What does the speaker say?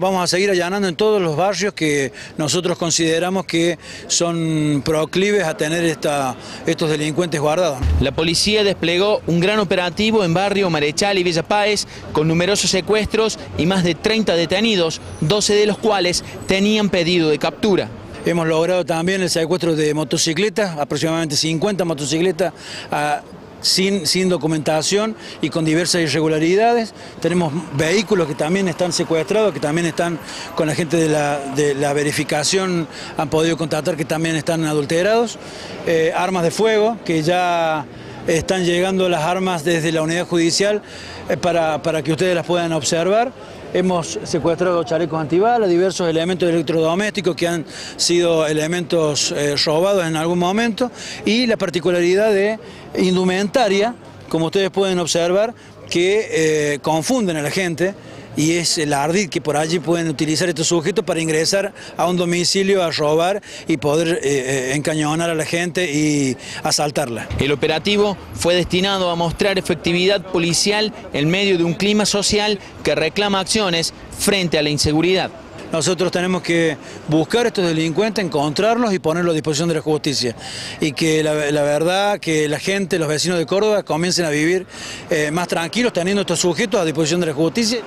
Vamos a seguir allanando en todos los barrios que nosotros consideramos que son proclives a tener esta, estos delincuentes guardados. La policía desplegó un gran operativo en barrio Marechal y Villa Páez con numerosos secuestros y más de 30 detenidos, 12 de los cuales tenían pedido de captura. Hemos logrado también el secuestro de motocicletas, aproximadamente 50 motocicletas a sin, sin documentación y con diversas irregularidades. Tenemos vehículos que también están secuestrados, que también están con la gente de la, de la verificación, han podido constatar que también están adulterados. Eh, armas de fuego, que ya están llegando las armas desde la unidad judicial eh, para, para que ustedes las puedan observar. Hemos secuestrado chalecos antibalas, diversos elementos electrodomésticos que han sido elementos eh, robados en algún momento y la particularidad de indumentaria, como ustedes pueden observar, que eh, confunden a la gente y es el ardid que por allí pueden utilizar estos sujetos para ingresar a un domicilio a robar y poder eh, eh, encañonar a la gente y asaltarla. El operativo fue destinado a mostrar efectividad policial en medio de un clima social que reclama acciones frente a la inseguridad. Nosotros tenemos que buscar a estos delincuentes, encontrarlos y ponerlos a disposición de la justicia. Y que la, verdad, que la gente, los vecinos de Córdoba comiencen a vivir eh, más tranquilos teniendo estos sujetos a disposición de la justicia.